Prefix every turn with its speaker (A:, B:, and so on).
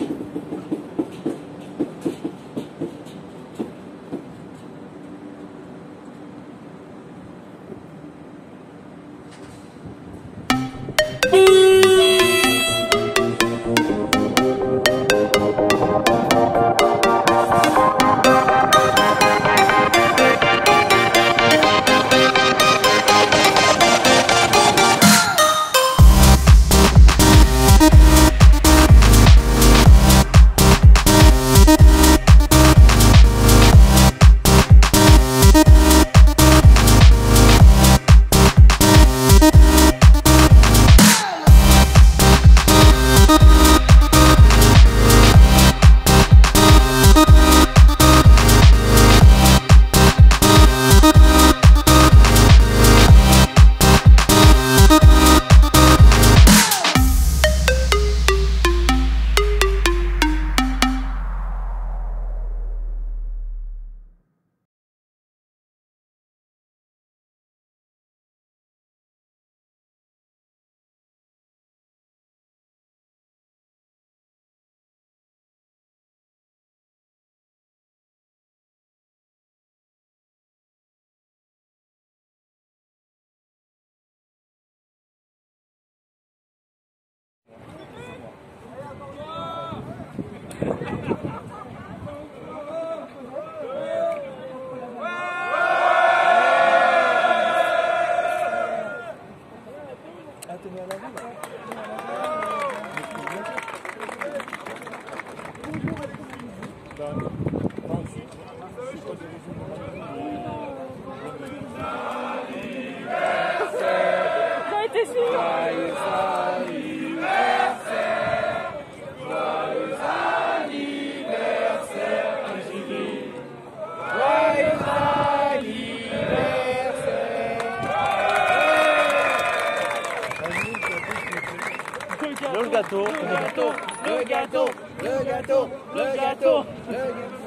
A: much. Gâteau, le gâteau, le gâteau, le gâteau, le gâteau, le gâteau.